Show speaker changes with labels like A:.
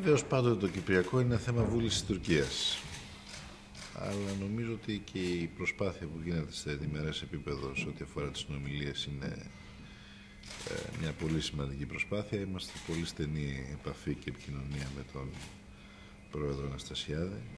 A: Βεβαίως πάντοτε το Κυπριακό είναι θέμα βούλησης της Τουρκίας. Αλλά νομίζω ότι και η προσπάθεια που γίνεται σε διμερές επίπεδο σε ό,τι αφορά τις συνομιλίες είναι ε, μια πολύ σημαντική προσπάθεια. Είμαστε πολύ στενή επαφή και επικοινωνία με τον πρόεδρο Αναστασιάδη